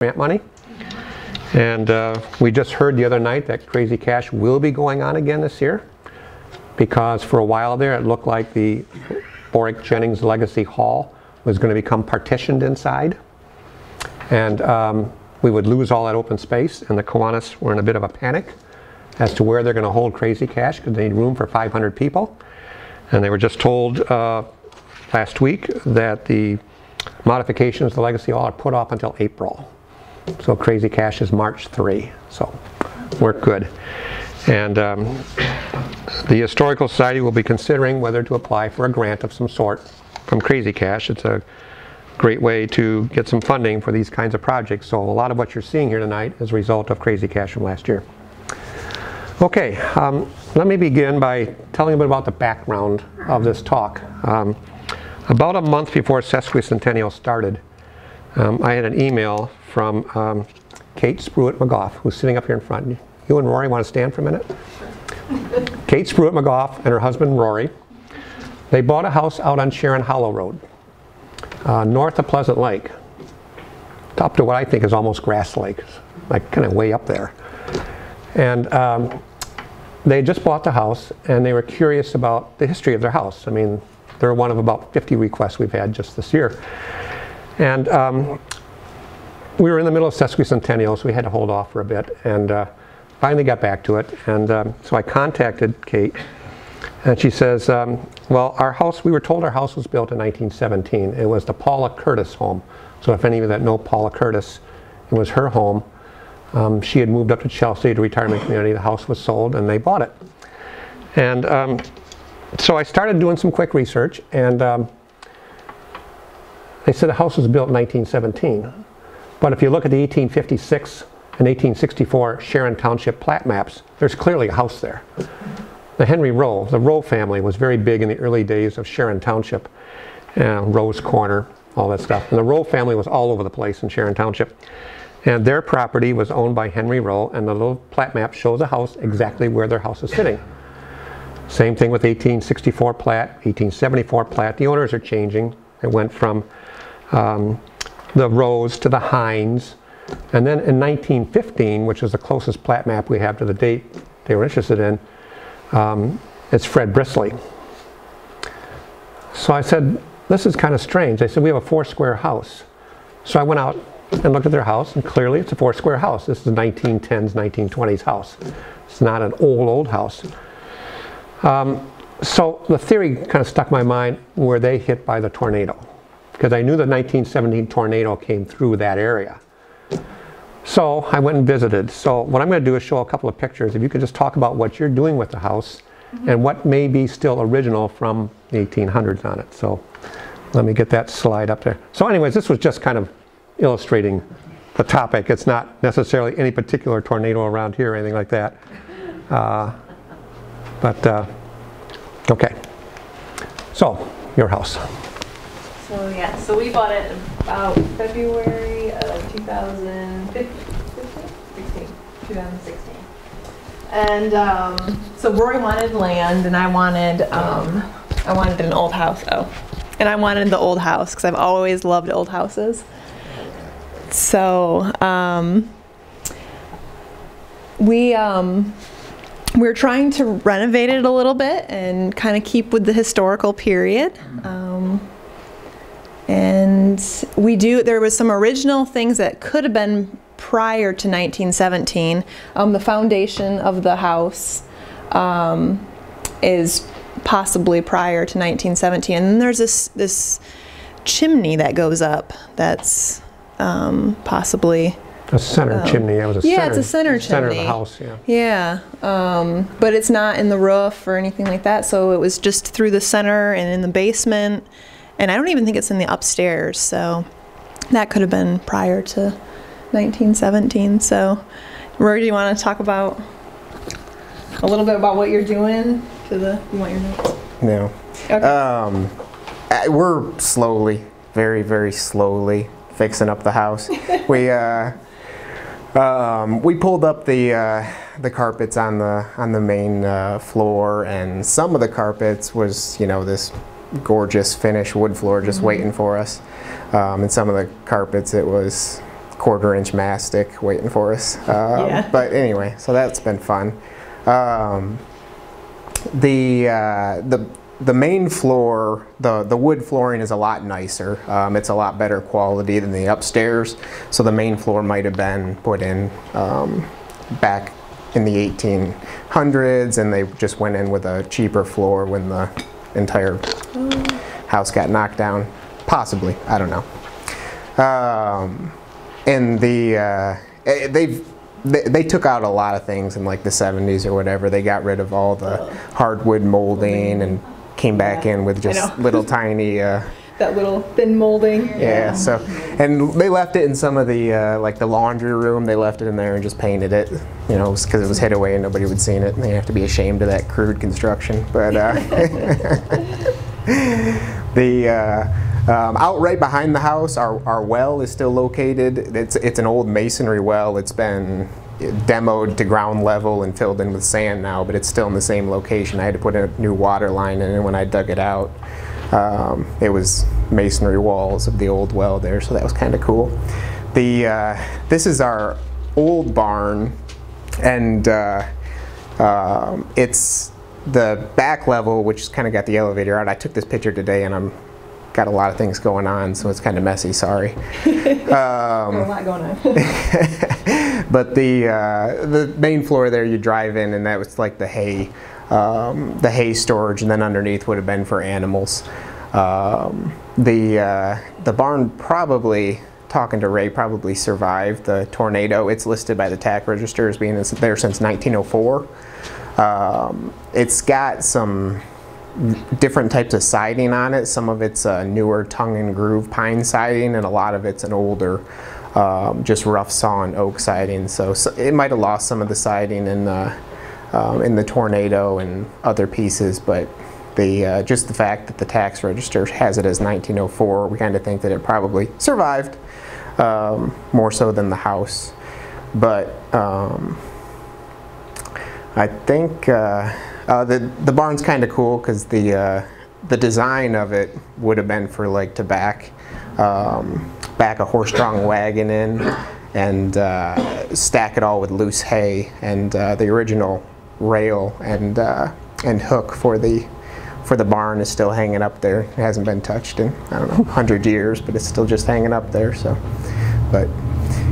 grant money. And uh, we just heard the other night that Crazy Cash will be going on again this year because for a while there it looked like the Boric Jennings Legacy Hall was going to become partitioned inside. And um, we would lose all that open space and the Kiwanis were in a bit of a panic as to where they're going to hold Crazy Cash because they need room for 500 people. And they were just told uh, last week that the modifications to the Legacy Hall are put off until April. So Crazy Cash is March 3. So we're good. And um, the Historical Society will be considering whether to apply for a grant of some sort from Crazy Cash. It's a great way to get some funding for these kinds of projects. So a lot of what you're seeing here tonight is a result of Crazy Cash from last year. Okay, um, let me begin by telling a bit about the background of this talk. Um, about a month before Sesquicentennial started, um, I had an email from um, Kate Spruitt McGough, who's sitting up here in front. You and Rory want to stand for a minute? Kate Spruitt McGough and her husband Rory, they bought a house out on Sharon Hollow Road, uh, north of Pleasant Lake, up to what I think is almost Grass Lake, like kind of way up there. And um, they just bought the house and they were curious about the history of their house. I mean, they're one of about 50 requests we've had just this year. And um, we were in the middle of sesquicentennial, so we had to hold off for a bit, and uh, finally got back to it. And um, so I contacted Kate, and she says, um, well, our house, we were told our house was built in 1917. It was the Paula Curtis home. So if any of you that know Paula Curtis, it was her home. Um, she had moved up to Chelsea to retirement community. The house was sold, and they bought it. And um, so I started doing some quick research, and um, they said the house was built in 1917. But if you look at the 1856 and 1864 Sharon Township plat maps, there's clearly a house there. The Henry Rowe, the Rowe family was very big in the early days of Sharon Township, uh, Rowe's Corner, all that stuff. And the Rowe family was all over the place in Sharon Township. And their property was owned by Henry Rowe, and the little plat map shows a house exactly where their house is sitting. Same thing with 1864 plat, 1874 plat. The owners are changing. It went from um, the Rowes to the Hines. And then in 1915, which is the closest plat map we have to the date they were interested in, um, it's Fred Brisley. So I said, this is kind of strange. They said, we have a four square house. So I went out and looked at their house, and clearly it's a four square house. This is a 1910s, 1920s house. It's not an old, old house. Um, so the theory kind of stuck my mind, were they hit by the tornado? Because I knew the 1917 tornado came through that area. So I went and visited. So what I'm going to do is show a couple of pictures. If you could just talk about what you're doing with the house mm -hmm. and what may be still original from the 1800s on it. So let me get that slide up there. So anyways, this was just kind of illustrating the topic. It's not necessarily any particular tornado around here or anything like that. Uh, but, uh, okay. So, your house. So, yeah, so we bought it about February of 2015, 16, 2016. And um, so Rory wanted land, and I wanted um, I wanted an old house. Oh, and I wanted the old house because I've always loved old houses. So um, we um, we're trying to renovate it a little bit and kind of keep with the historical period. Um, and we do, there was some original things that could have been prior to 1917. Um, the foundation of the house um, is possibly prior to 1917. And then there's this, this chimney that goes up that's um, possibly a center um, chimney. Was a yeah, center, it's a center chimney. Center of the house. Yeah. Yeah, um, but it's not in the roof or anything like that. So it was just through the center and in the basement, and I don't even think it's in the upstairs. So that could have been prior to 1917. So, Rory, do you want to talk about a little bit about what you're doing to the? You want your notes? No. Okay. Um, we're slowly, very, very slowly fixing up the house. we. Uh, um, we pulled up the uh, the carpets on the on the main uh, floor, and some of the carpets was you know this gorgeous finished wood floor just mm -hmm. waiting for us, um, and some of the carpets it was quarter inch mastic waiting for us. Um, Yeah. But anyway, so that's been fun. Um, the uh, the the main floor, the the wood flooring is a lot nicer. Um, it's a lot better quality than the upstairs. So the main floor might have been put in um, back in the 1800s, and they just went in with a cheaper floor when the entire house got knocked down. Possibly, I don't know. Um, and the uh, eh, they've they, they took out a lot of things in like the 70s or whatever. They got rid of all the hardwood molding and came back in with just little tiny. Uh, That little thin molding. yeah, so and they left it in some of the uh, like the laundry room. They left it in there and just painted it, you know, because it was hid away and nobody would seen it. And they have to be ashamed of that crude construction. But uh, the uh, um, out right behind the house, our, our well is still located. It's it's an old masonry well. It's been demoed to ground level and filled in with sand now, but it's still in the same location. I had to put a new water line in when I dug it out. Um, it was masonry walls of the old well there, so that was kind of cool. The uh, this is our old barn, and uh, um, it's the back level, which kind of got the elevator out. I took this picture today, and I'm got a lot of things going on, so it's kind of messy. Sorry. a lot going on. but the uh, the main floor there, you drive in, and that was like the hay, um, the hay storage, and then underneath would have been for animals. Um, the uh, the barn probably, talking to Ray, probably survived the tornado. It's listed by the tax register as being there since 1904. Um, it's got some different types of siding on it. Some of it's a newer tongue and groove pine siding, and a lot of it's an older, um, just rough sawn oak siding. So, so it might have lost some of the siding in the um, in the tornado and other pieces, but the uh, just the fact that the tax register has it as 1904, we kind of think that it probably survived um, more so than the house. But um, I think uh, uh, the the barn's kind of cool because the uh, the design of it would have been for like to back um, back a horse-drawn wagon in and uh, stack it all with loose hay and uh, the original rail and uh, and hook for the for the barn is still hanging up there. It hasn't been touched in I don't know 100 years, but it's still just hanging up there. So, but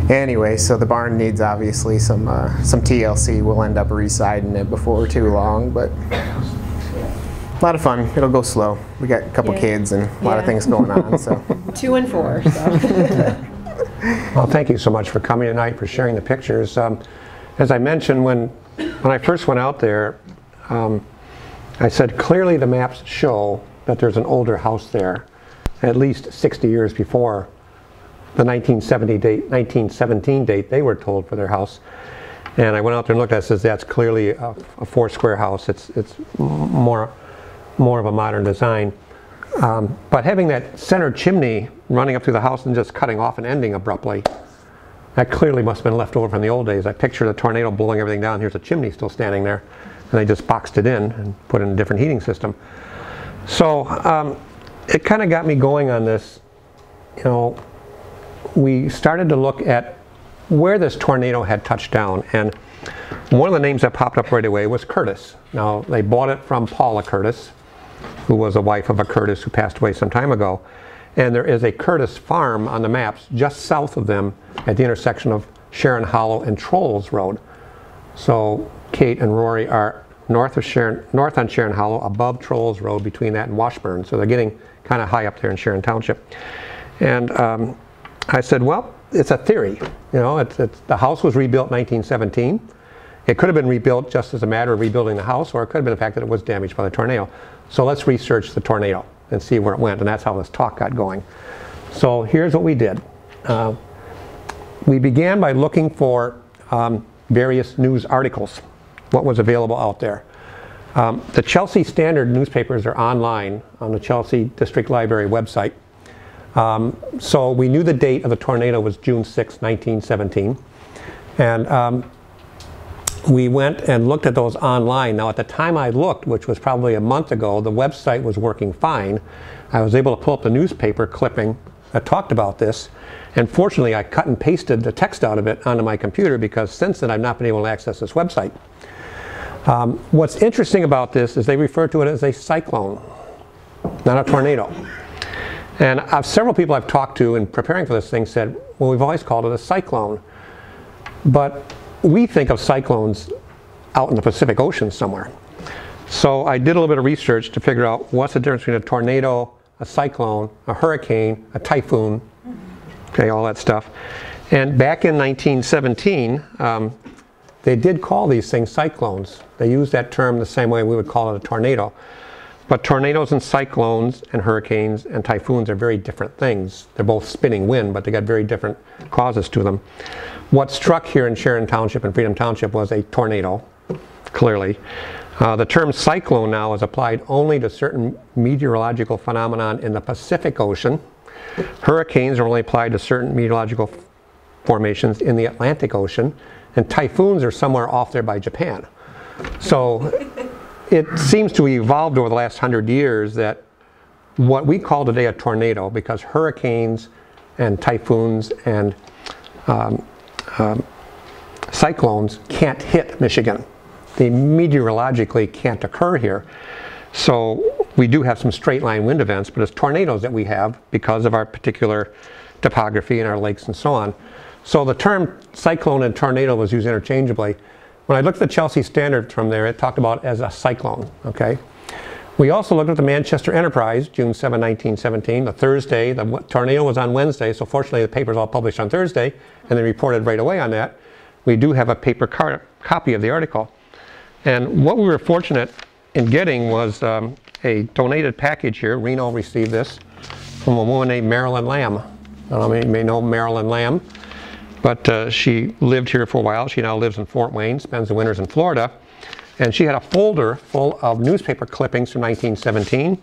Anyway, so the barn needs obviously some uh, some TLC. We'll end up residing it before too long, but a lot of fun. It'll go slow. We got a couple Yeah. kids and a lot of things going on. So Two and four. So. Well, thank you so much for coming tonight, for sharing the pictures. Um, as I mentioned, when, when I first went out there, um, I said clearly the maps show that there's an older house there, at least 60 years before the 1970 date, 1917 date they were told for their house. And I went out there and looked at it, says that's clearly a, a four square house. It's, it's more, more of a modern design. Um, but having that center chimney running up through the house and just cutting off and ending abruptly, that clearly must have been left over from the old days. I pictured a tornado blowing everything down. Here's a chimney still standing there. And they just boxed it in and put in a different heating system. So um, it kind of got me going on this. You know, we started to look at where this tornado had touched down. And one of the names that popped up right away was Curtis. Now, they bought it from Paula Curtis, who was the wife of a Curtis who passed away some time ago. And there is a Curtis farm on the maps just south of them at the intersection of Sharon Hollow and Trolls Road. So Kate and Rory are north of Sharon, north on Sharon Hollow, above Trolls Road, between that and Washburn. So they're getting kind of high up there in Sharon Township. And um, I said, well, it's a theory. You know, it's, it's, the house was rebuilt 1917. It could have been rebuilt just as a matter of rebuilding the house, or it could have been the fact that it was damaged by the tornado. So let's research the tornado and see where it went. And that's how this talk got going. So here's what we did. Uh, we began by looking for um, various news articles, what was available out there. Um, the Chelsea Standard newspapers are online on the Chelsea District Library website. Um, so we knew the date of the tornado was June 6, 1917. And um, we went and looked at those online. Now, at the time I looked, which was probably a month ago, the website was working fine. I was able to pull up the newspaper clipping that talked about this, And fortunately, I cut and pasted the text out of it onto my computer because since then I've not been able to access this website. Um, what's interesting about this is they refer to it as a cyclone, not a tornado. And I've, several people I've talked to in preparing for this thing said, well, we've always called it a cyclone. But we think of cyclones out in the Pacific Ocean somewhere. So I did a little bit of research to figure out what's the difference between a tornado, a cyclone, a hurricane, a typhoon, okay, all that stuff. And back in 1917, um, they did call these things cyclones. They used that term the same way we would call it a tornado. But tornadoes and cyclones and hurricanes and typhoons are very different things. They're both spinning wind, but they got very different causes to them. What struck here in Sharon Township and Freedom Township was a tornado, clearly. Uh, the term cyclone now is applied only to certain meteorological phenomenon in the Pacific Ocean. Hurricanes are only applied to certain meteorological formations in the Atlantic Ocean, and typhoons are somewhere off there by Japan. So it seems to have evolved over the last hundred years that what we call today a tornado, because hurricanes and typhoons and um, um, cyclones can't hit Michigan. They meteorologically can't occur here. So we do have some straight line wind events, but it's tornadoes that we have because of our particular topography and our lakes and so on. So the term cyclone and tornado was used interchangeably. When I looked at the Chelsea Standard from there, it talked about as a cyclone, okay? We also looked at the Manchester Enterprise, June 7, 1917, the Thursday. The tornado was on Wednesday, so fortunately the paper's all published on Thursday, and they reported right away on that. We do have a paper copy of the article. And what we were fortunate in getting was um, a donated package here. Reno received this from a woman named Marilyn Lamb. I don't know if you may know Marilyn Lamb, but uh, she lived here for a while. She now lives in Fort Wayne, spends the winters in Florida. And she had a folder full of newspaper clippings from 1917,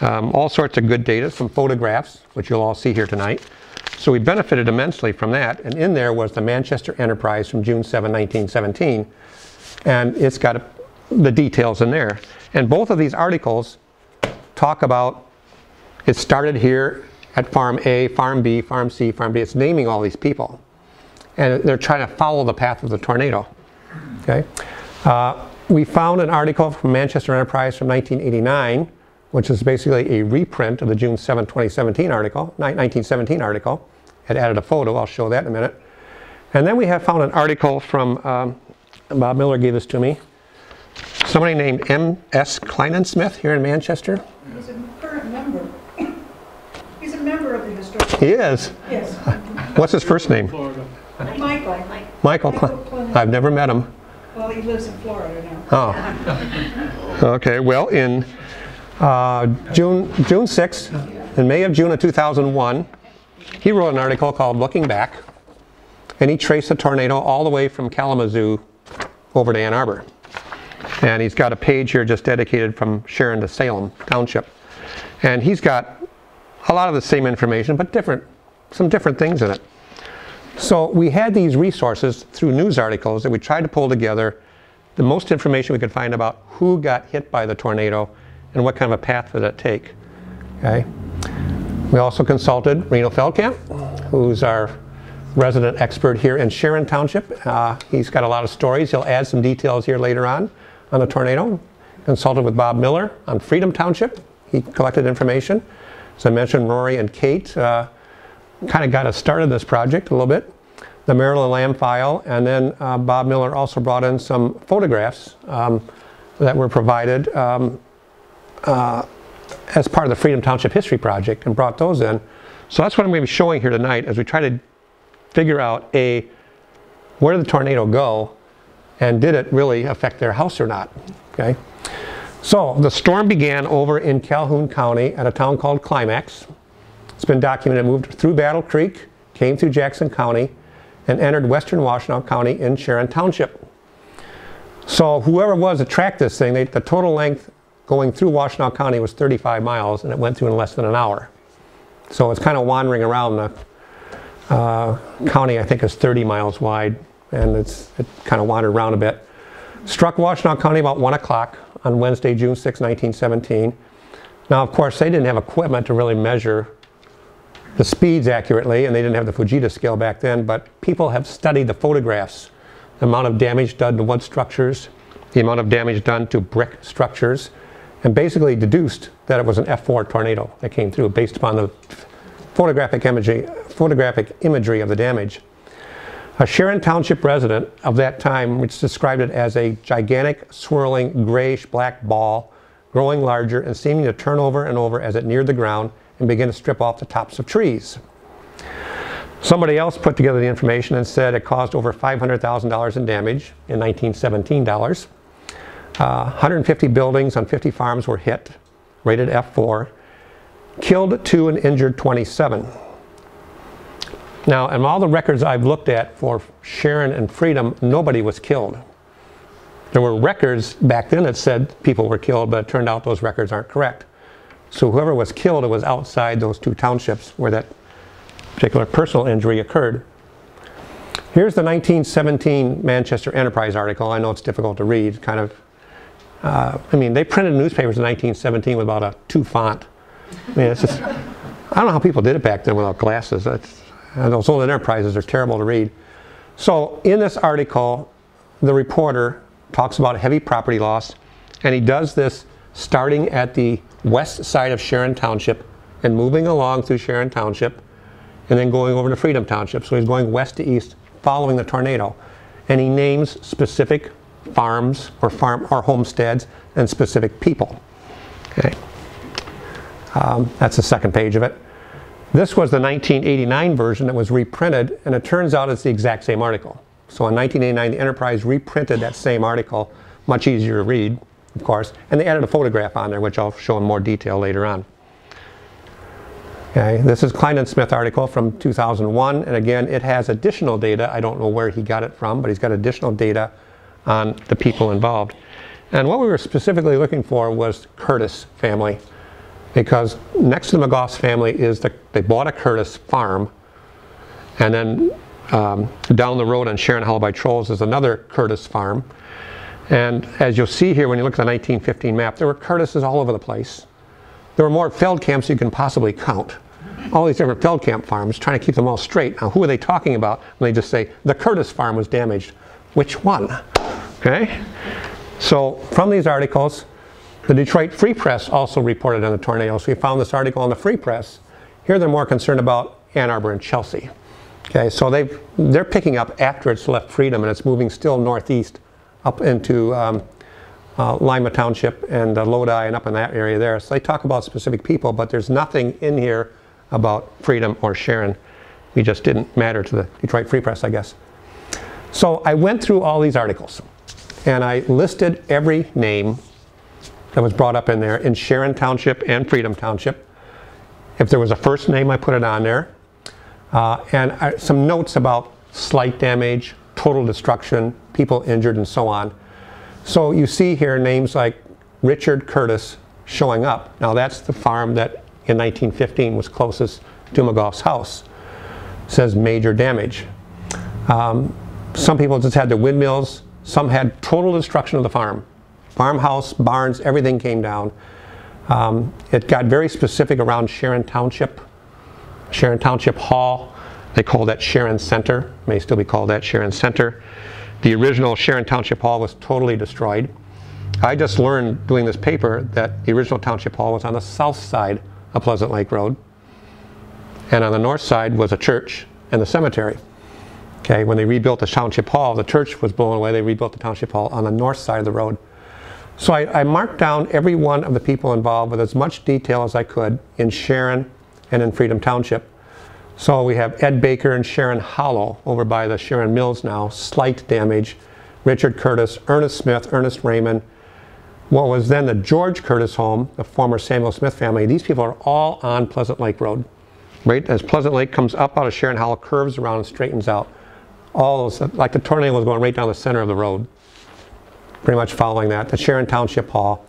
um, all sorts of good data, some photographs, which you'll all see here tonight. So we benefited immensely from that. And in there was the Manchester Enterprise from June 7, 1917. And it's got a, the details in there. And both of these articles talk about it started here at Farm A, Farm B, Farm C, Farm D. It's naming all these people. And they're trying to follow the path of the tornado. Okay? Uh, we found an article from Manchester Enterprise from 1989, which is basically a reprint of the June 7, 2017 article, 1917 article. It added a photo. I'll show that in a minute. And then we have found an article from um, Bob Miller gave this to me. Somebody named M.S. Kleinensmith here in Manchester. He's a current member. He's a member of the historical, He is. yes. What's his first name? Michael, Michael. Klein. I've never met him. Well, he lives in Florida now. Oh. Okay, well, in uh, June, June 6th, in May of June of 2001, he wrote an article called Looking Back, and he traced the tornado all the way from Kalamazoo over to Ann Arbor. And he's got a page here just dedicated from Sharon to Salem Township. And he's got a lot of the same information, but different, some different things in it. So we had these resources through news articles that we tried to pull together the most information we could find about who got hit by the tornado and what kind of a path did it take. Okay. We also consulted Reno Feldkamp, who's our resident expert here in Sharon Township. Uh, he's got a lot of stories. He'll add some details here later on on the tornado. Consulted with Bob Miller on Freedom Township. He collected information. As I mentioned, Rory and Kate uh, kind of got us started this project a little bit. The Marilyn Lamb file, and then uh, Bob Miller also brought in some photographs um, that were provided um, uh, as part of the Freedom Township History Project and brought those in. So that's what I'm going to be showing here tonight as we try to figure out a where did the tornado go and did it really affect their house or not? Okay. So the storm began over in Calhoun County at a town called Climax. It's been documented, it moved through Battle Creek, came through Jackson County, and entered western Washtenaw County in Sharon Township. So whoever was that tracked this thing, they, the total length going through Washtenaw County was 35 miles, and it went through in less than an hour. So it's kind of wandering around the uh, county, I think is 30 miles wide, and it's, it kind of wandered around a bit. Struck Washtenaw County about 1 o'clock on Wednesday, June 6, 1917. Now, of course, they didn't have equipment to really measure the speeds accurately, and they didn't have the Fujita scale back then, but people have studied the photographs, the amount of damage done to wood structures, the amount of damage done to brick structures, and basically deduced that it was an F4 tornado that came through based upon the photographic imagery, photographic imagery of the damage. A Sharon Township resident of that time, which described it as a gigantic, swirling, grayish-black ball, growing larger and seeming to turn over and over as it neared the ground and begin to strip off the tops of trees. Somebody else put together the information and said it caused over $500,000 in damage in 1917 dollars. Uh, 150 buildings on 50 farms were hit, rated F4, killed two and injured 27. Now, in all the records I've looked at for Sharon and Freedom, nobody was killed. There were records back then that said people were killed, but it turned out those records aren't correct. So whoever was killed, it was outside those two townships where that particular personal injury occurred. Here's the 1917 Manchester Enterprise article. I know it's difficult to read, kind of. Uh, I mean, they printed newspapers in 1917 with about a two font. I mean, it's just, I don't know how people did it back then without glasses. That's, those old enterprises are terrible to read. So in this article, the reporter talks about heavy property loss, and he does this starting at the west side of Sharon Township and moving along through Sharon Township and then going over to Freedom Township. So he's going west to east following the tornado. And he names specific farms or farm or homesteads and specific people. Okay. Um, that's the second page of it. This was the 1989 version that was reprinted, and it turns out it's the exact same article. So in 1989, the Enterprise reprinted that same article, much easier to read, of course, and they added a photograph on there, which I'll show in more detail later on. Okay, this is Klein and Smith article from 2001, and again, it has additional data. I don't know where he got it from, but he's got additional data on the people involved. And what we were specifically looking for was Curtis family, because next to the McGough's family is the, they bought a Curtis farm, and then um, down the road on Sharon Hollow by Trolls is another Curtis farm. And as you'll see here, when you look at the 1915 map, there were Curtises all over the place. There were more Feldkamps you can possibly count. All these different Feldkamp farms, trying to keep them all straight. Now, who are they talking about when they just say, the Curtis farm was damaged? Which one? Okay? So, from these articles, the Detroit Free Press also reported on the tornado. So we found this article on the Free Press. Here they're more concerned about Ann Arbor and Chelsea. Okay, so they they're picking up after it's left Freedom and it's moving still northeast up into um, uh, Lima Township and uh, Lodi and up in that area there. So they talk about specific people, but there's nothing in here about Freedom or Sharon. We just didn't matter to the Detroit Free Press, I guess. So I went through all these articles and I listed every name that was brought up in there in Sharon Township and Freedom Township. If there was a first name, I put it on there. Uh, and uh, some notes about slight damage, total destruction, people injured, and so on. So you see here names like Richard Curtis showing up. Now that's the farm that in 1915 was closest to McGough's house. It says major damage. Um, some people just had their windmills. Some had total destruction of the farm. Farmhouse, barns, everything came down. Um, it got very specific around Sharon Township. Sharon Township Hall. They call that Sharon Center, may still be called that Sharon Center. The original Sharon Township Hall was totally destroyed. I just learned doing this paper that the original Township Hall was on the south side of Pleasant Lake Road. And on the north side was a church and the cemetery. Okay, when they rebuilt the Township Hall, the church was blown away. They rebuilt the Township Hall on the north side of the road. So I, I marked down every one of the people involved with as much detail as I could in Sharon and in Freedom Township. So we have Ed Baker and Sharon Hollow over by the Sharon Mills now, slight damage. Richard Curtis, Ernest Smith, Ernest Raymond, what was then the George Curtis home, the former Samuel Smith family. These people are all on Pleasant Lake Road. Right as Pleasant Lake comes up out of Sharon Hollow, curves around and straightens out. All those, like the tornado was going right down the center of the road. Pretty much following that. The Sharon Township Hall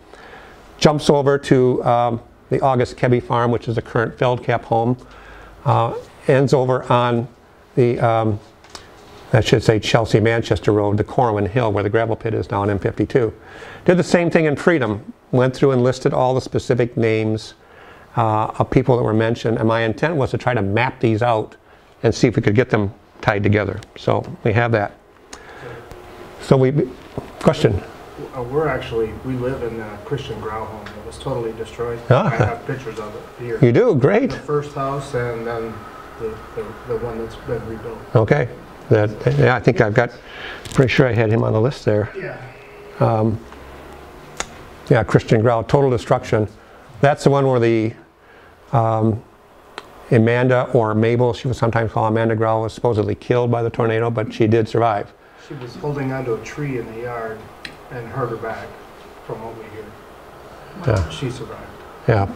jumps over to um, the August Kebby Farm, which is the current Feldkamp home, uh, ends over on the, um, I should say Chelsea Manchester Road, the Corwin Hill, where the gravel pit is now on M52. Did the same thing in Freedom, went through and listed all the specific names uh, of people that were mentioned, and my intent was to try to map these out and see if we could get them tied together. So we have that. So we, question? Uh, We're actually, we live in a Christian Grau home that was totally destroyed. Ah. I have pictures of it here. You do, great. The first house and then the, the, the one that's been rebuilt. Okay. That, yeah, I think I've got, pretty sure I had him on the list there. Yeah. Yeah, Christian Grau, total destruction. That's the one where the um, Amanda or Mabel, she was sometimes called Amanda Grau, was supposedly killed by the tornado, but she did survive. She was holding onto a tree in the yard and hurt her back, from what we hear. Yeah. She survived. Yeah.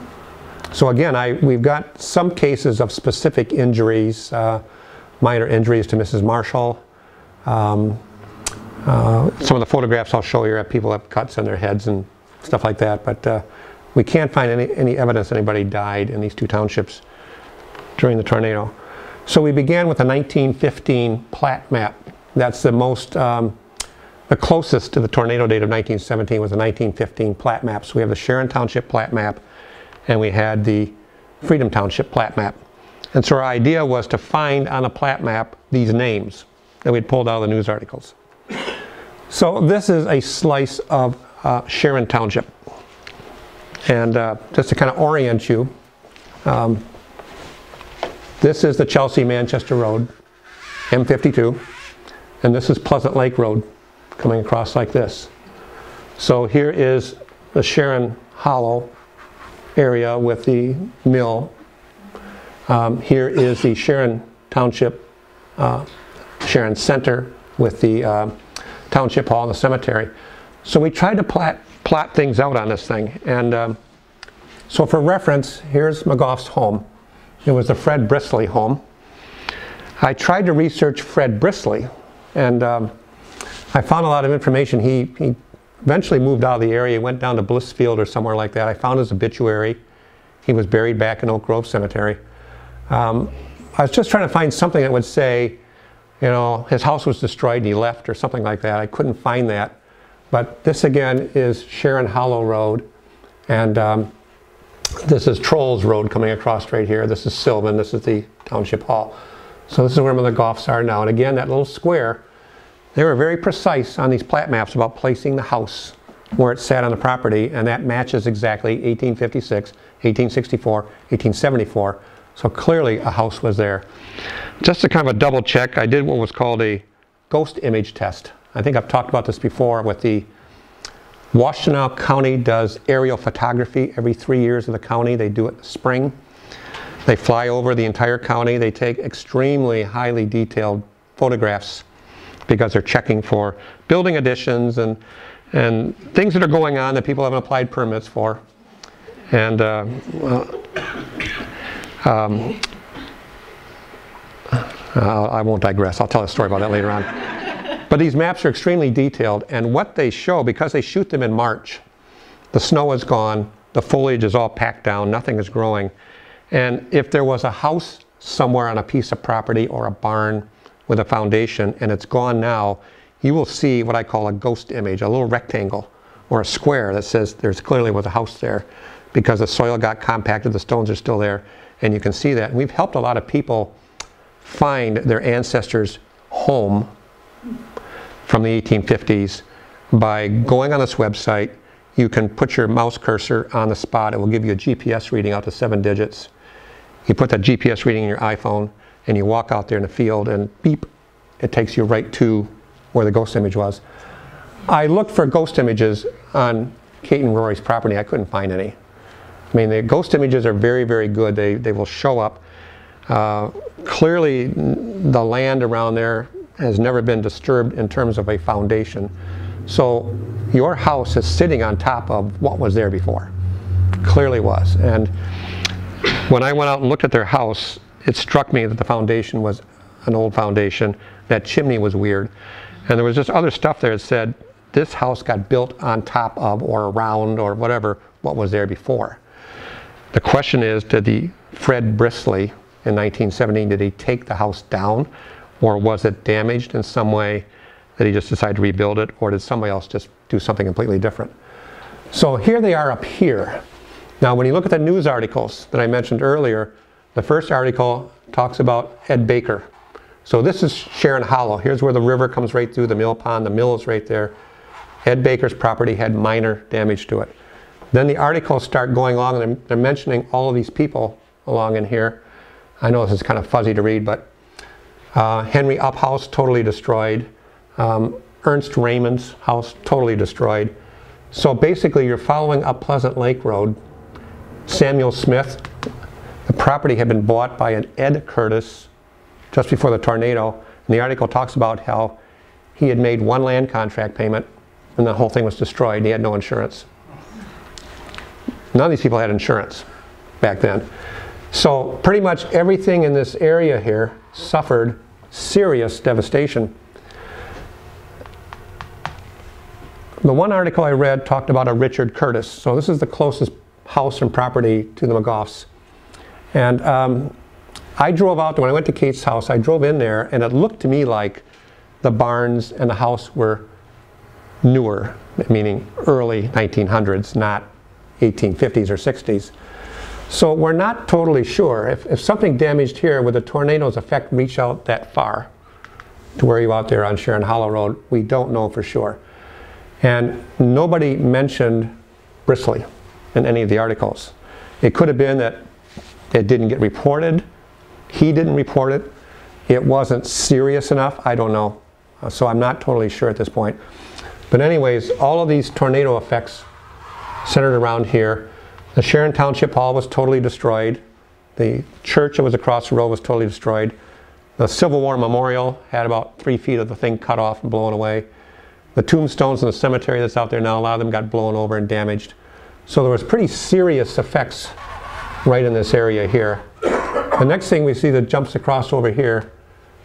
So again, I, we've got some cases of specific injuries, uh, minor injuries to Mrs. Marshall. Um, uh, some of the photographs I'll show you have people have cuts on their heads and stuff like that, but uh, we can't find any, any evidence anybody died in these two townships during the tornado. So we began with a 1915 plat map. That's the most, um, the closest to the tornado date of 1917 was the 1915 plat map. So we have the Sharon Township plat map, and we had the Freedom Township plat map. And so our idea was to find on a plat map these names that we'd pulled out of the news articles. So this is a slice of uh, Sharon Township. And uh, just to kind of orient you, um, this is the Chelsea Manchester Road, M52, and this is Pleasant Lake Road coming across like this. So here is the Sharon Hollow area with the mill. Um, here is the Sharon Township, uh, Sharon Center with the uh, Township Hall and the cemetery. So we tried to plot, plot things out on this thing. And um, so for reference, here's McGough's home. It was the Fred Brisley home. I tried to research Fred Brisley, and um, I found a lot of information. He, he eventually moved out of the area, went down to Blissfield or somewhere like that. I found his obituary. He was buried back in Oak Grove Cemetery. Um, I was just trying to find something that would say, you know, his house was destroyed and he left or something like that. I couldn't find that. But this again is Sharon Hollow Road. And um, this is Trolls Road coming across right here. This is Sylvan. This is the Township Hall. So this is where the golfs are now. And again, that little square, they were very precise on these plat maps about placing the house where it sat on the property. And that matches exactly 1856, 1864, 1874. So clearly a house was there. Just to kind of a double check, I did what was called a ghost image test. I think I've talked about this before with the Washtenaw County does aerial photography every three years of the county. They do it in the spring. They fly over the entire county. They take extremely highly detailed photographs because they're checking for building additions and, and things that are going on that people haven't applied permits for. And uh, um, I won't digress. I'll tell a story about that later on. But these maps are extremely detailed, and what they show, because they shoot them in March, the snow is gone, the foliage is all packed down, nothing is growing. And if there was a house somewhere on a piece of property or a barn with a foundation and it's gone now, you will see what I call a ghost image, a little rectangle or a square that says there's clearly was a house there because the soil got compacted, the stones are still there, and you can see that. And we've helped a lot of people find their ancestors' home from the 1850s by going on this website. You can put your mouse cursor on the spot. It will give you a GPS reading out to seven digits. You put that GPS reading in your iPhone and you walk out there in the field and beep, it takes you right to where the ghost image was. I looked for ghost images on Kate and Rory's property. I couldn't find any. I mean, the ghost images are very, very good. They, they will show up. Uh, clearly, the land around there has never been disturbed in terms of a foundation. So your house is sitting on top of what was there before. Clearly was. And when I went out and looked at their house, it struck me that the foundation was an old foundation. That chimney was weird. And there was just other stuff there that said this house got built on top of or around or whatever what was there before. The question is, did the Fred Brisley in 1917, did he take the house down or was it damaged in some way that he just decided to rebuild it or did somebody else just do something completely different? So here they are up here. Now, when you look at the news articles that I mentioned earlier, the first article talks about Ed Baker. So this is Sharon Hollow. Here's where the river comes right through the mill pond. The mill is right there. Ed Baker's property had minor damage to it. Then the articles start going along and they're, they're mentioning all of these people along in here. I know this is kind of fuzzy to read, but uh, Henry Uphouse totally destroyed. Um, Ernst Raymond's house totally destroyed. So basically, you're following up Pleasant Lake Road. Samuel Smith, property had been bought by an Ed Curtis just before the tornado. And the article talks about how he had made one land contract payment and the whole thing was destroyed. He had no insurance. None of these people had insurance back then. So pretty much everything in this area here suffered serious devastation. The one article I read talked about a Richard Curtis. So this is the closest house and property to the McGoughs. And um, I drove out, when I went to Kate's house, I drove in there and it looked to me like the barns and the house were newer, meaning early 1900s, not 1850s or 60s. So we're not totally sure. If, if something damaged here, would the tornado's effect reach out that far to where you out there on Sharon Hollow Road? We don't know for sure. And nobody mentioned Brisley in any of the articles. It could have been that it didn't get reported. He didn't report it. It wasn't serious enough. I don't know. Uh, So I'm not totally sure at this point. But anyways, all of these tornado effects centered around here. The Sharon Township Hall was totally destroyed. The church that was across the road was totally destroyed. The Civil War Memorial had about three feet of the thing cut off and blown away. The tombstones in the cemetery that's out there now, a lot of them got blown over and damaged. So there was pretty serious effects right in this area here. The next thing we see that jumps across over here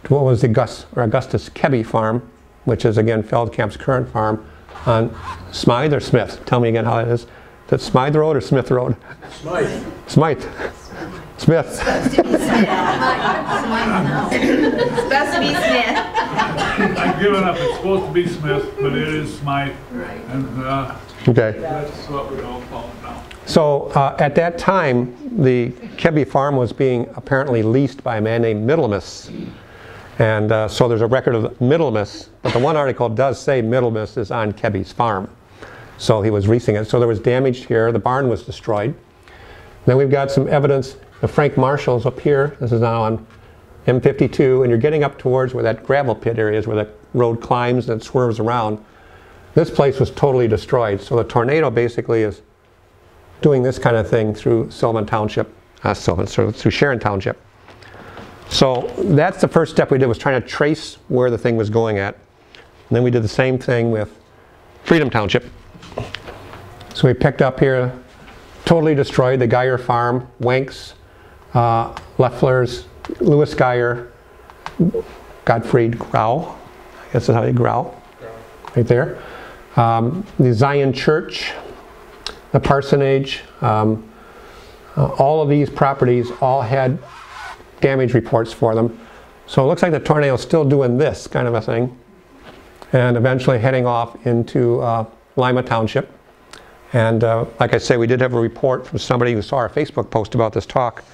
to what was the Gus, or Augustus Kebby farm, which is again Feldkamp's current farm on Smythe or Smith. Tell me again how it is. Is it Smythe Road or Smith Road? Smythe. Smythe. Smith. Best to be Smith. I've given up. It's supposed to be Smith, but it is Smythe. And uh, Okay. that's what we all call it now. So uh, at that time, the Kebby farm was being apparently leased by a man named Middlemas. And uh, so there's a record of Middlemas, but the one article does say Middlemas is on Kebby's farm. So he was leasing it. So there was damage here. The barn was destroyed. Then we've got some evidence of Frank Marshall's up here. This is now on M52, and you're getting up towards where that gravel pit area is, where the road climbs and swerves around. This place was totally destroyed. So the tornado basically is doing this kind of thing through Sylvan Township, uh, Sylvan, so through Sharon Township. So that's the first step we did was trying to trace where the thing was going at. And then we did the same thing with Freedom Township. So we picked up here, totally destroyed the Geyer Farm, Wanks, uh, Leffler's, Lewis Geyer, Gottfried Grau, I guess that's how you growl, right there. Um, the Zion Church, the parsonage, um, uh, all of these properties all had damage reports for them. So it looks like the tornado is still doing this kind of a thing and eventually heading off into uh, Lima Township. And uh, like I say, we did have a report from somebody who saw our Facebook post about this talk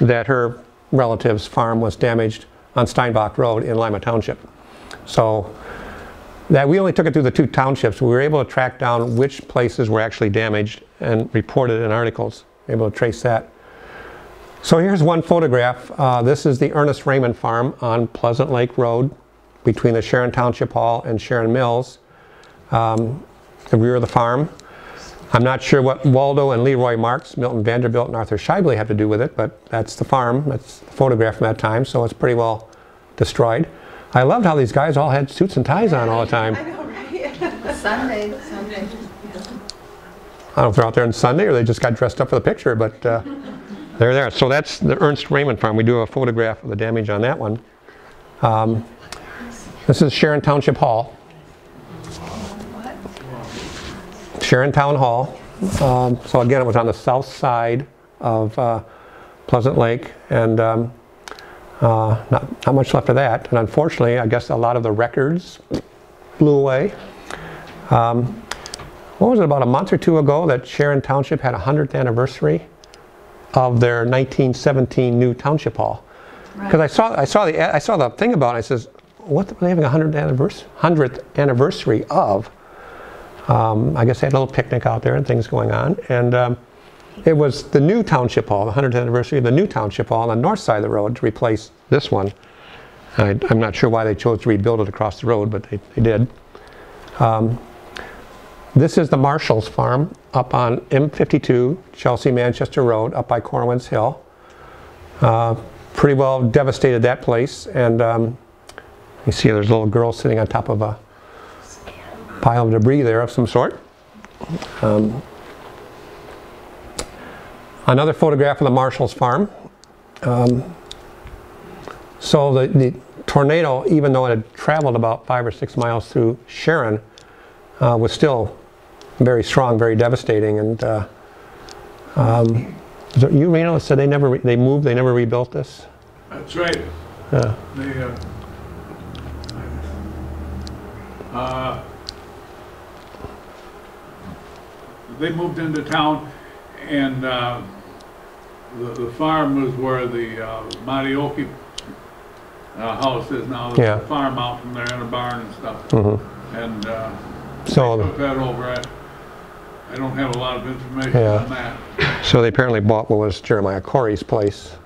that her relative's farm was damaged on Steinbach Road in Lima Township. So that we only took it through the two townships. We were able to track down which places were actually damaged and reported in articles, able to trace that. So here's one photograph. Uh, this is the Ernest Raymond Farm on Pleasant Lake Road between the Sharon Township Hall and Sharon Mills. Um, the rear of the farm. I'm not sure what Waldo and Leroy Marks, Milton Vanderbilt and Arthur Scheibele have to do with it, but that's the farm. That's the photograph from that time, so it's pretty well destroyed. I loved how these guys all had suits and ties on all the time. I know, right? Sunday, Sunday. I don't know if they're out there on Sunday or they just got dressed up for the picture, but uh, they're there. So that's the Ernst Raymond farm. We do a photograph of the damage on that one. Um, this is Sharon Township Hall. Sharon Town Hall. Um, so again, it was on the south side of uh, Pleasant Lake, and um, uh, not, not much left of that. And unfortunately, I guess a lot of the records blew away. Um, what was it, about a month or two ago that Sharon Township had a 100th anniversary of their 1917 new township hall. Because I saw, I saw the, I saw the thing about it. I says, what are they having a 100th anniversary, 100th anniversary of? Um, I guess they had a little picnic out there and things going on. And um, it was the new township hall, the 100th anniversary of the new township hall on the north side of the road to replace this one. I, I'm not sure why they chose to rebuild it across the road, but they, they did. Um, this is the Marshall's farm up on M52, Chelsea Manchester Road, up by Corwin's Hill. Uh, pretty well devastated that place, and um, you see there's a little girl sitting on top of a pile of debris there of some sort. Um, another photograph of the Marshall's farm. Um, so the, the tornado, even though it had traveled about five or six miles through Sharon, uh, was still very strong, very devastating. And uh, um, you, Reno, said they never re- they moved, they never rebuilt this. That's right. Yeah. They, uh, uh, they moved into town and, uh, the, the farm was where the, uh, Matioki, uh, house is now. There's Yeah. a farm out from there and a barn and stuff. Mhm. And, uh, So, took that over. I, I don't have a lot of information Yeah. on that. so they apparently bought what was Jeremiah Corey's place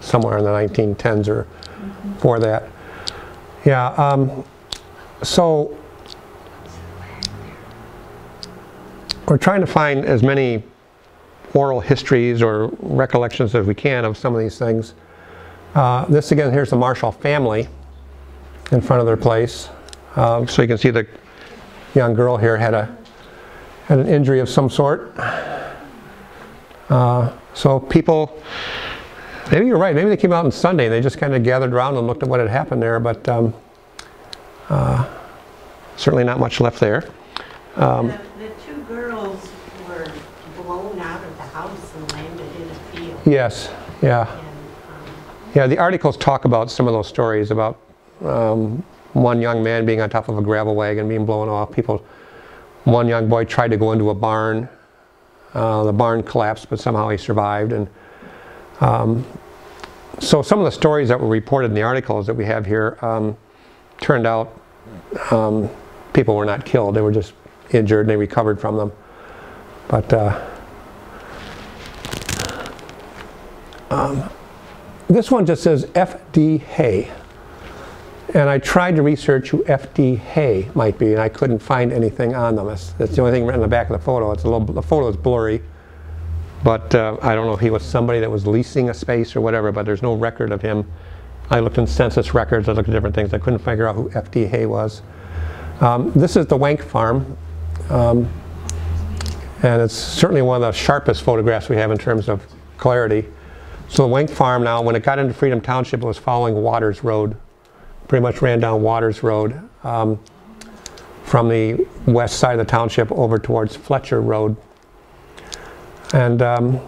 somewhere in the 1910s or for that. Yeah. Um, so we're trying to find as many oral histories or recollections as we can of some of these things. Uh, this again, here's the Marshall family in front of their place. Um, so you can see the young girl here had a had an injury of some sort. Uh, so people, maybe you're right. Maybe they came out on Sunday and they just kind of gathered around and looked at what had happened there. But um, uh, certainly not much left there. Um, The the two girls were blown out of the house and landed in a field. Yes, yeah. Yeah, the articles talk about some of those stories about um, one young man being on top of a gravel wagon being blown off. People, one young boy tried to go into a barn. Uh, the barn collapsed, but somehow he survived. And um, so some of the stories that were reported in the articles that we have here um, turned out um, people were not killed; they were just injured and they recovered from them. But uh, This one just says F.D. Hay. And I tried to research who F.D. Hay might be, and I couldn't find anything on them. That's, that's the only thing written on the back of the photo. It's a little, the photo is blurry, but uh, I don't know if he was somebody that was leasing a space or whatever, but there's no record of him. I looked in census records, I looked at different things. I couldn't figure out who F.D. Hay was. Um, this is the Wank Farm. Um, and it's certainly one of the sharpest photographs we have in terms of clarity. So the Wank Farm now, when it got into Freedom Township, it was following Waters Road. Pretty much ran down Waters Road um, from the west side of the township over towards Fletcher Road. And, um,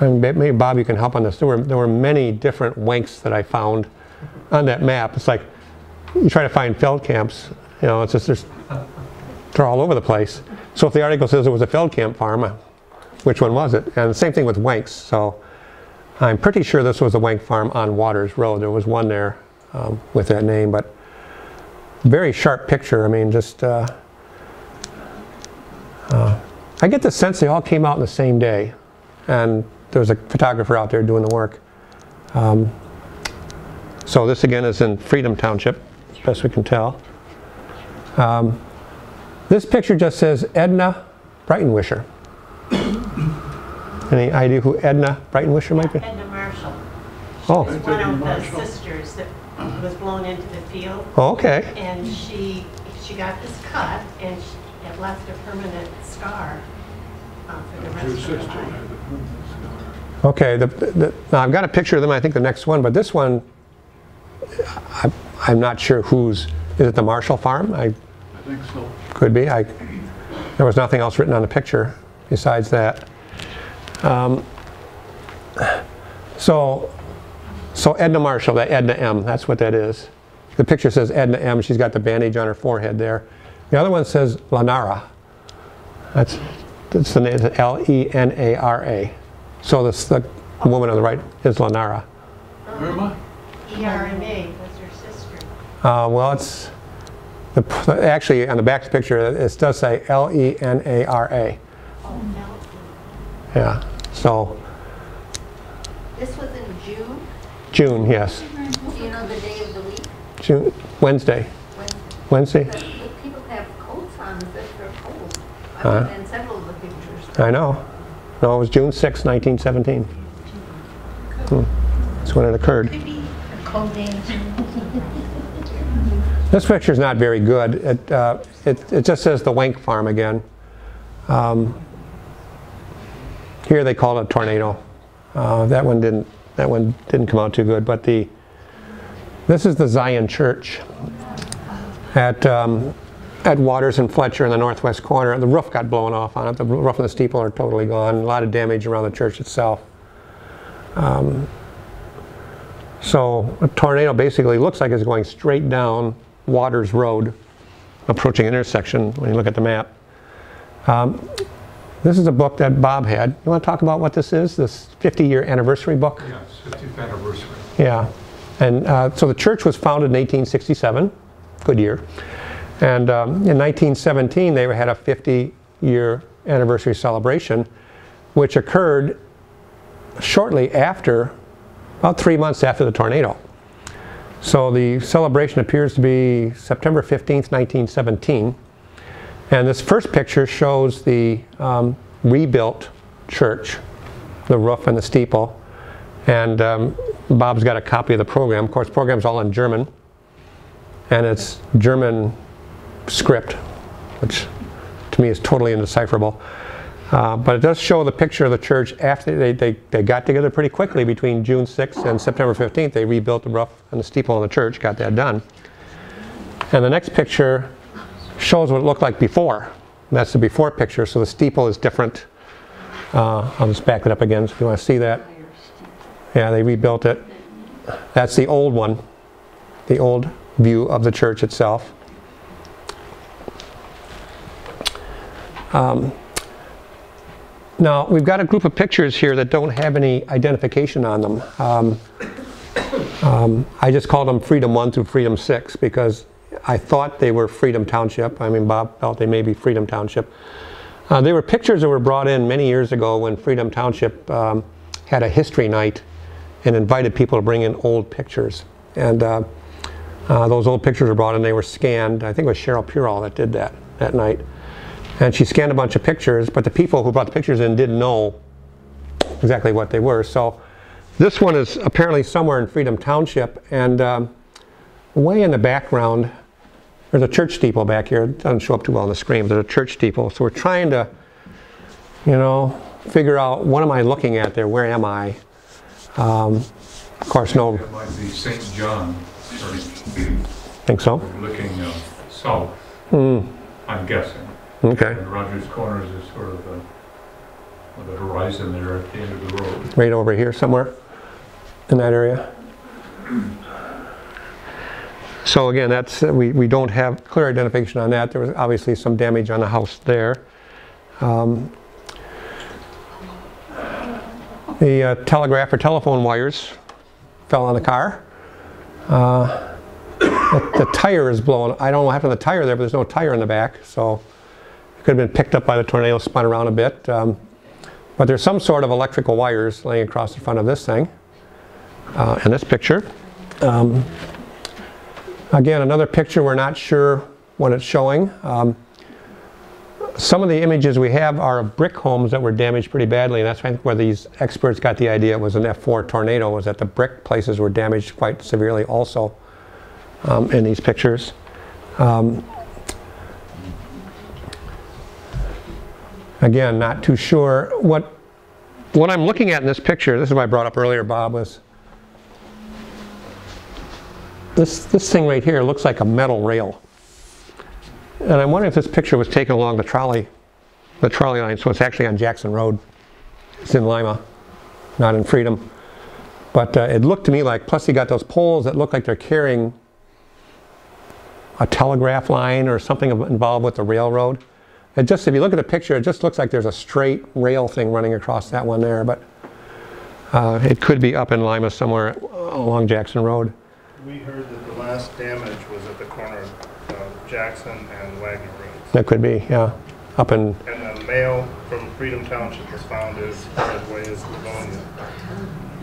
maybe Bob, you can help on this. There were, there were many different wanks that I found on that map. It's like you try to find Feldkamps, you know, it's just, there's, they're all over the place. So if the article says it was a Feldkamp farm, which one was it? And the same thing with wanks. So I'm pretty sure this was a wank farm on Waters Road. There was one there um, with that name, but very sharp picture. I mean, just uh, uh, I get the sense they all came out in the same day, and there was a photographer out there doing the work. Um, so this again is in Freedom Township, best we can tell. Um, this picture just says Edna Brightonwisher. Any idea who Edna Brightonwisher might be? Edna Marshall. Oh. She was one of the sisters that was blown into the field. Oh, okay. And she, she got this cut and she- it left a permanent scar uh, for the rest of her life. had the- Okay, the, the, now I've got a picture of them, I think the next one, but this one, I, I'm not sure whose, is it the Marshall Farm? I, I think so. could be, I, there was nothing else written on the picture besides that. Um, so, so Edna Marshall, that Edna M, that's what that is. The picture says Edna M, she's got the bandage on her forehead there. The other one says Lanara. That's, that's the name, E L-E-N-A-R-A. So this, the woman on the right is Lenara. Irma? E-R-M-A, that's her sister. Uh, well, it's, the, the- actually, on the back picture, it does say E L-E-N-A-R-A. Oh, no. Yeah, so This was in June. June, yes. Do you know the day of the week? June, Wednesday, When Wednesday. the the people have coats on as if they're cold. I Huh? mean, in several of the pictures. I know. No, it was June 6, 1917. Hmm. That's when it occurred. Could be a cold day in June. This picture's not very good. It, uh, it, it just says the Wank Farm again. Um, here they call it a tornado. Uh, that one didn't. That one didn't come out too good. But the this is the Zion Church at um, at Waters and Fletcher in the northwest corner. The roof got blown off on it. The roof and the steeple are totally gone. A lot of damage around the church itself. Um, so a tornado basically looks like it's going straight down Waters Road, approaching intersection when you look at the map. Um, this is a book that Bob had. You want to talk about what this is? This 50-year anniversary book? Yes, 50th anniversary. Yeah. And uh, so the church was founded in 1867, good year. And um, in 1917, they had a 50-year anniversary celebration, which occurred shortly after, about three months after the tornado. So the celebration appears to be September 15th, 1917. And this first picture shows the um, rebuilt church, the roof and the steeple. And um, Bob's got a copy of the program. Of course, program's all in German. And it's German script, which to me is totally indecipherable. Uh, but it does show the picture of the church after they, they, they got together pretty quickly between June 6th and September 15th. They rebuilt the roof and the steeple in the church, got that done. And the next picture shows what it looked like before. That's the before picture, so the steeple is different. Uh, I'll just back it up again if you want to see that. Yeah, they rebuilt it. That's the old one, the old view of the church itself. Um, now, we've got a group of pictures here that don't have any identification on them. Um, um, I just called them Freedom 1 through Freedom 6 because I thought they were Freedom Township. I mean, Bob felt they may be Freedom Township. Uh, they were pictures that were brought in many years ago when Freedom Township um, had a history night and invited people to bring in old pictures. And uh, uh, those old pictures were brought in, they were scanned. I think it was Cheryl Purall that did that that night. And she scanned a bunch of pictures, but the people who brought the pictures in didn't know exactly what they were. So this one is apparently somewhere in Freedom Township, and um, way in the background, there's a church steeple back here. It doesn't show up too well on the screen, but there's a church steeple. So we're trying to, you know, figure out what am I looking at there? Where am I? Um, of course, no, It might be St. John, think so. looking uh, south, Hmm. I'm guessing. Okay, And Rogers Corners is sort of the, the horizon there at the end of the road. right over here somewhere in that area. So again, that's we, we don't have clear identification on that. There was obviously some damage on the house there. Um, the uh, telegraph or telephone wires fell on the car. Uh, the, the tire is blown. I don't know what happened to the tire there, but there's no tire in the back, so it could have been picked up by the tornado, spun around a bit. Um, but there's some sort of electrical wires laying across the front of this thing uh, in this picture. Um, again, another picture we're not sure what it's showing. Um, some of the images we have are of brick homes that were damaged pretty badly, and that's where these experts got the idea it was an F4 tornado, was that the brick places were damaged quite severely also um, in these pictures. Um, again, not too sure. What, what I'm looking at in this picture, this is what I brought up earlier, Bob, was this, this thing right here looks like a metal rail. And I'm wondering if this picture was taken along the trolley, the trolley line, so it's actually on Jackson Road. It's in Lima, not in Freedom. But uh, it looked to me like, plus you got those poles that look like they're carrying a telegraph line or something involved with the railroad. It just, if you look at the picture, it just looks like there's a straight rail thing running across that one there, but uh, it could be up in Lima somewhere along Jackson Road. We heard that the last damage was at the corner of uh, Jackson and Wagner Roads. That could be, yeah, up in, And the mail from Freedom Township was found as, that way as Livonia.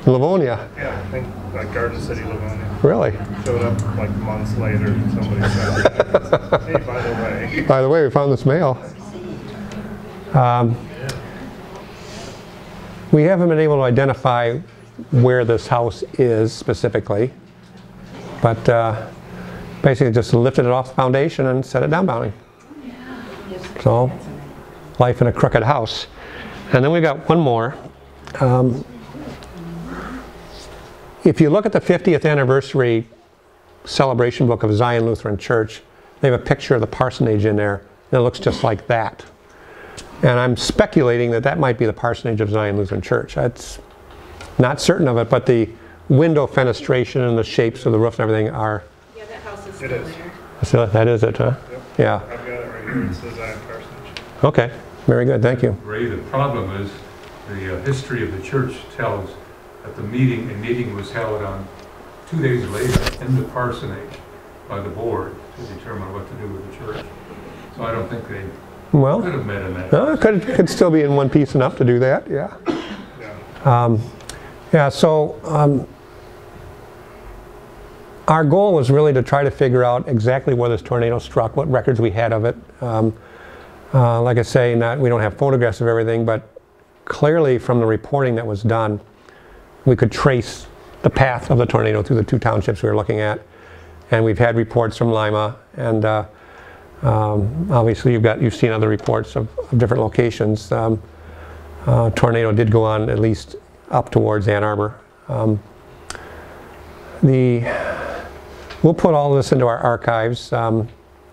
Livonia, Yeah, I think, like Garden City, Livonia. really. Showed up like months later, somebody said, hey, by the way. By the way, we found this mail. Um, We haven't been able to identify where this house is specifically, but uh, basically just lifted it off the foundation and set it down bounding. So, life in a crooked house. And then we've got one more. Um, If you look at the 50th anniversary celebration book of Zion Lutheran Church, they have a picture of the parsonage in there, and it looks just like that. And I'm speculating that that might be the parsonage of Zion Lutheran Church. That's not certain of it, but the window fenestration and the shapes of the roof and everything are. Yeah, that house is It still there. So that is it, huh? Yep. Yeah. I've got it right here, it says Zion Parsonage. Okay. Very good. Thank you. Ray, the problem is, the uh, history of the church tells that the meeting, a meeting was held on two days later in the parsonage by the board to determine what to do with the church. So I don't think they Well, could have met in that. uh, could, could still be in one piece enough to do that, yeah. Yeah. Um, Yeah, so um, our goal was really to try to figure out exactly where this tornado struck, what records we had of it. Um, uh, Like I say, not, we don't have photographs of everything, but clearly from the reporting that was done, we could trace the path of the tornado through the two townships we were looking at. And we've had reports from Lima, and uh, um, obviously you've got, you've seen other reports of, of different locations. Um, uh, tornado did go on at least up towards Ann Arbor. Um, the, we'll put all this into our archives. Um,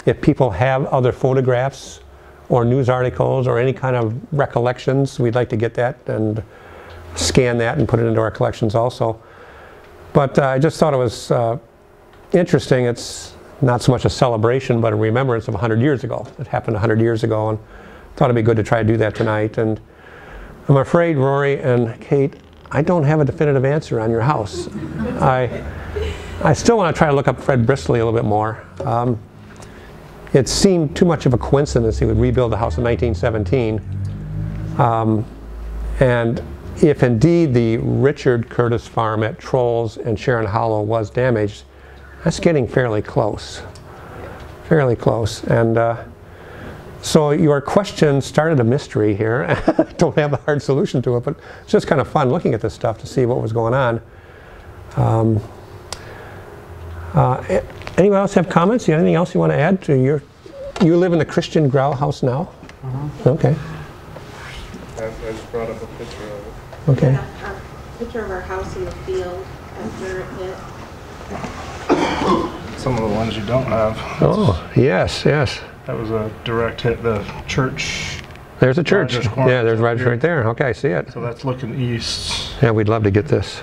if people have other photographs or news articles or any kind of recollections, we'd like to get that and scan that and put it into our collections also. But uh, I just thought it was uh, interesting. It's not so much a celebration, but a remembrance of 100 years ago. It happened 100 years ago, and thought it'd be good to try to do that tonight. And I'm afraid, Rory and Kate, I don't have a definitive answer on your house. I, I still want to try to look up Fred Brisley a little bit more. Um, it seemed too much of a coincidence he would rebuild the house in 1917. Um, and if indeed the Richard Curtis farm at Trolls and Sharon Hollow was damaged, that's getting fairly close. Fairly close. And uh, so your question started a mystery here. I don't have a hard solution to it, but it's just kind of fun looking at this stuff to see what was going on. Um, uh, anyone else have comments? You- Anything else you want to add to your? You live in the Christian Grau house now. Okay. I, I just brought up a picture of it. Okay. A picture of our house in the field after it hit. Some of the ones you don't have. Oh yes, yes. That was a direct hit, the church, There's a church. Rogers Yeah, there's Rogers right there. Okay, I see it. so that's looking east. Yeah, we'd love to get this.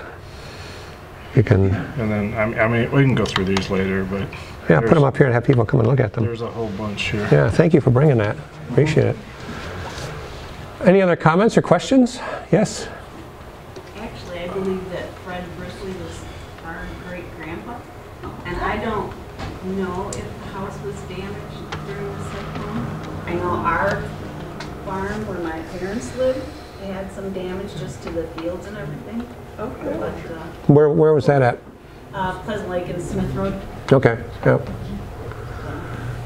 You can, And then, I mean, I mean, we can go through these later, but yeah, put them up here and have people come and look at them. there's a whole bunch here. Yeah, thank you for bringing that. Appreciate it. Any other comments or questions? Yes? Actually, I believe that Fred Brisley was our great-grandpa, and I don't know if the house was damaged during the cyclone. I know our farm where my parents lived, they had some damage just to the fields and everything. Okay. But, Where, where was that at? uh, Pleasant Lake and Smith Road, Okay, yeah.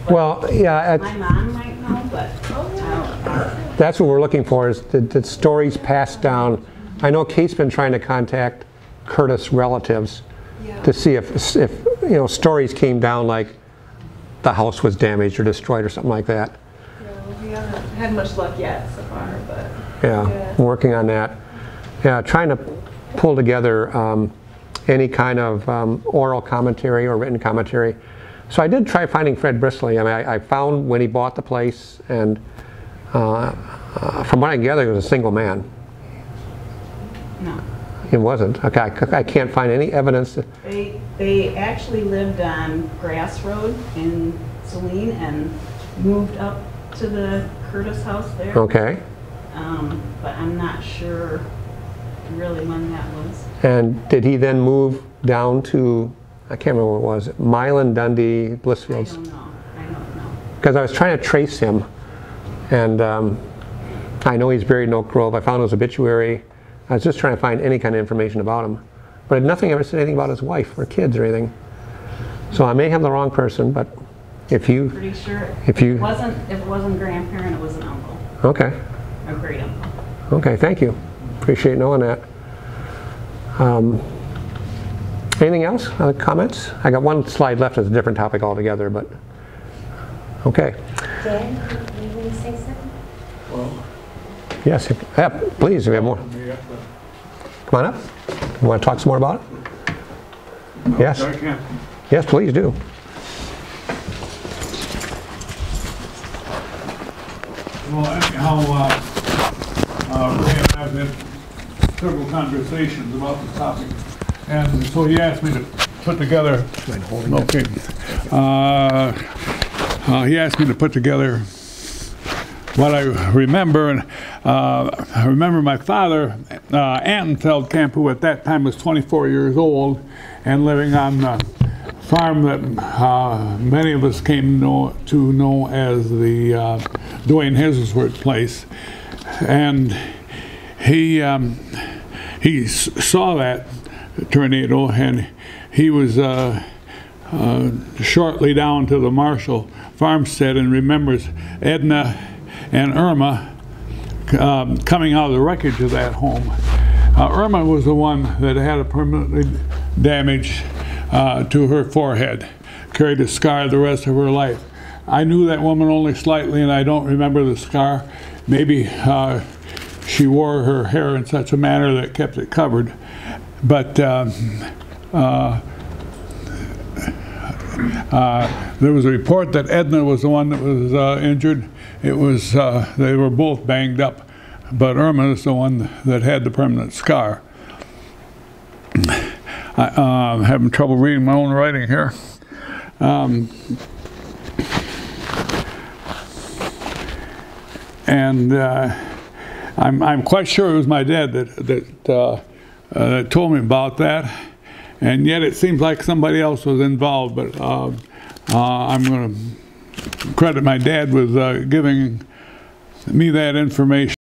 Well, yeah, my mom might know, but don't. that's what we're looking for, is the, the stories passed down. I know Kate's been trying to contact Curtis relatives to see if, if, you know, stories came down like the house was damaged or destroyed or something like that. We haven't had much luck yet so far, but Yeah, Yeah. Working on that. Yeah, trying to pull together um, any kind of um, oral commentary or written commentary. So I did try finding Fred Brisley. I mean, I, I found when he bought the place, and uh, uh, from what I gather, he was a single man. No. He wasn't. Okay, I, I can't find any evidence. That, They, they actually lived on Grass Road in Saline and moved up to the Curtis house there. Okay. Um, but I'm not sure really when that was. And did he then move down to, I can't remember what it was, Milan, Dundee, I Blissfields? don't know. I don't know. Because I was trying to trace him, and um, I know he's buried in Oak Grove. I found his obituary. I was just trying to find any kind of information about him. But nothing ever said anything about his wife or kids or anything. So I may have the wrong person, but if you, Pretty sure if it you, wasn't, if it wasn't grandparent, it was an uncle, okay. a great uncle. Okay, thank you. Appreciate knowing that. Um, Anything else? Other comments? I got one slide left as a different topic altogether, but, okay. Dan, you want to say something? Well, Yes, if- yeah, please, if you have more. Come on up. You want to talk some more about it? Yes, I yes, please do. Well, anyhow, uh, uh, several conversations about the topic, and so he asked me to put together. Okay. Uh, uh, he asked me to put together what I remember, and uh, I remember my father, uh, Anton Feldkamp, who at that time was 24 years old and living on the farm that uh, many of us came know, to know as the uh, Dwayne Hazelworth place, and he um, he saw that tornado, and he was. Uh, uh, shortly down to the Marshall farmstead and remembers Edna and Irma um, coming out of the wreckage of that home. Uh, Irma was the one that had a permanently damage uh, to her forehead, carried a scar the rest of her life. I knew that woman only slightly, and I don't remember the scar. Maybe uh, she wore her hair in such a manner that kept it covered. But um, uh, uh, there was a report that Edna was the one that was uh, injured. It was uh, they were both banged up, but Irma is the one that had the permanent scar. I, uh, I'm having trouble reading my own writing here. Um, and uh, I'm, I'm quite sure it was my dad that, that, uh, uh, that told me about that. And yet it seems like somebody else was involved, but uh, uh, I'm going to credit my dad with giving me that information.